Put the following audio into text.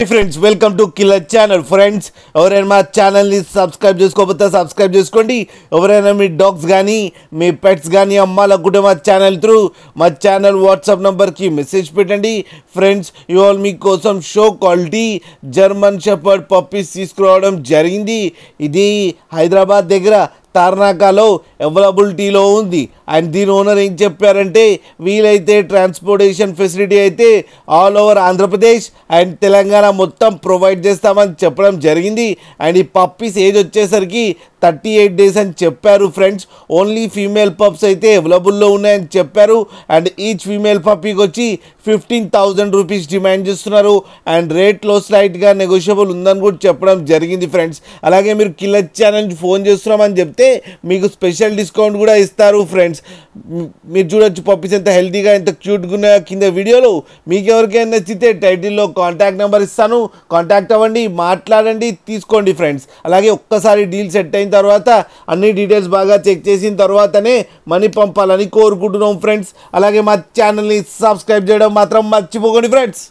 Friends welcome to killer channel friends ఎవరైనా మా ఛానల్ని సబ్స్క్రైబ్ చేసుకోకపోతే సబ్స్క్రైబ్ చేసుకోండి. ఎవరైనా మీ డాగ్స్ కానీ మీ పెట్స్ కానీ అమ్మాలనుకుంటే మా ఛానల్ త్రూ మా ఛానల్ వాట్సాప్ నెంబర్కి మెసేజ్ పెట్టండి. ఫ్రెండ్స్ ఇవాళ మీకోసం show quality German shepherd puppies తీసుకురావడం జరిగింది. ఇది హైదరాబాద్ దగ్గర తార్నాకాలో అవైలబిలిటీలో ఉంది. అండ్ దీని ఓనర్ ఏం చెప్పారంటే వీలైతే ట్రాన్స్పోర్టేషన్ ఫెసిలిటీ అయితే all over Andhra Pradesh and Telangana మొత్తం ప్రొవైడ్ చేస్తామని చెప్పడం జరిగింది. అండ్ ఈ పప్పీస్ ఏజ్ వచ్చేసరికి థర్టీ ఎయిట్ డేస్ అని చెప్పారు ఫ్రెండ్స్. ఓన్లీ ఫీమేల్ పప్స్ అయితే అవైలబుల్లో ఉన్నాయని చెప్పారు. అండ్ ఈచ్ ఫీమేల్ పప్పీకి వచ్చి ఫిఫ్టీన్ థౌజండ్ రూపీస్ డిమాండ్ చేస్తున్నారు. అండ్ రేట్లో స్లైట్గా నెగోషియబుల్ ఉందని కూడా చెప్పడం జరిగింది ఫ్రెండ్స్. అలాగే మీరు కిల్లర్ ఛానల్ ఫోన్ చేస్తున్నామని చెప్తే మీకు స్పెషల్ డిస్కౌంట్ కూడా ఇస్తారు ఫ్రెండ్స్. మీరు చూడొచ్చు పప్పీస్ ఎంత హెల్తీగా ఎంత క్యూట్గా ఉన్నాయో కింద వీడియోలో. మీకు ఎవరికైనా నచ్చితే టైటిల్లో కాంటాక్ట్ నెంబర్ ఇస్తాను. కాంటాక్ట్ అవ్వండి మాట్లాడండి తీసుకోండి ఫ్రెండ్స్ అలాగే ఒక్కసారి డీల్ సెట్ అయిన తర్వాత అన్ని డీటెయిల్స్ బాగా చెక్ చేసిన తర్వాతనే మనీ పంపాలని కోరుకుంటున్నాం ఫ్రెండ్స్ అలాగే మా ఛానల్ని సబ్స్క్రైబ్ చేయడం మాత్రం మర్చిపోకండి ఫ్రెండ్స్